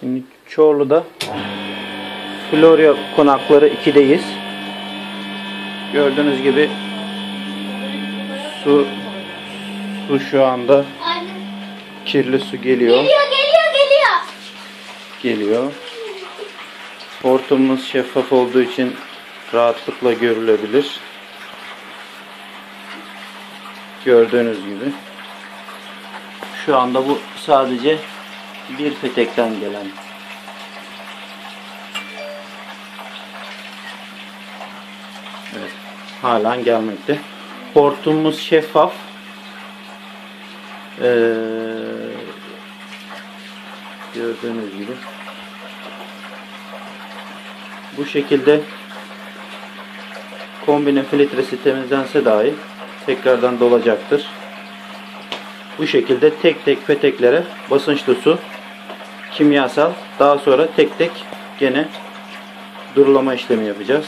Şimdi Çorlu'da Florya konakları 2'deyiz. Gördüğünüz gibi su su şu anda kirli su geliyor. Geliyor geliyor geliyor. Geliyor. Hortumumuz şeffaf olduğu için rahatlıkla görülebilir. Gördüğünüz gibi. Şu anda bu sadece bir petekten gelen Evet. Halen gelmekte. Hortumumuz şeffaf. Ee, gördüğünüz gibi. Bu şekilde kombine filtresi temizlense dahi tekrardan dolacaktır. Bu şekilde tek tek peteklere basınçlı su kimyasal daha sonra tek tek gene durulama işlemi yapacağız.